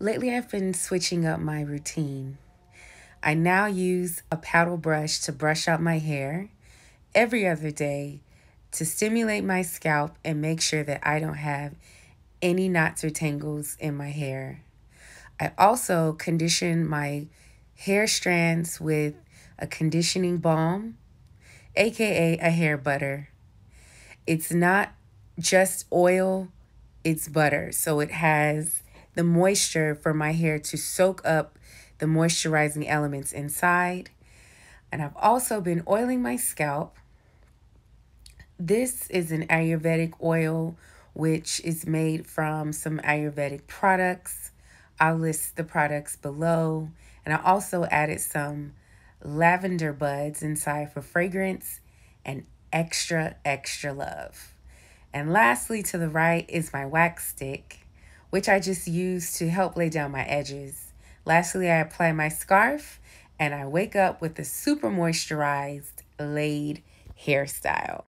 Lately, I've been switching up my routine. I now use a paddle brush to brush out my hair every other day to stimulate my scalp and make sure that I don't have any knots or tangles in my hair. I also condition my hair strands with a conditioning balm, aka a hair butter. It's not just oil, it's butter. So it has the moisture for my hair to soak up the moisturizing elements inside. And I've also been oiling my scalp. This is an Ayurvedic oil which is made from some Ayurvedic products. I'll list the products below. And I also added some lavender buds inside for fragrance and extra, extra love. And lastly, to the right is my wax stick which I just use to help lay down my edges. Lastly, I apply my scarf and I wake up with a super moisturized laid hairstyle.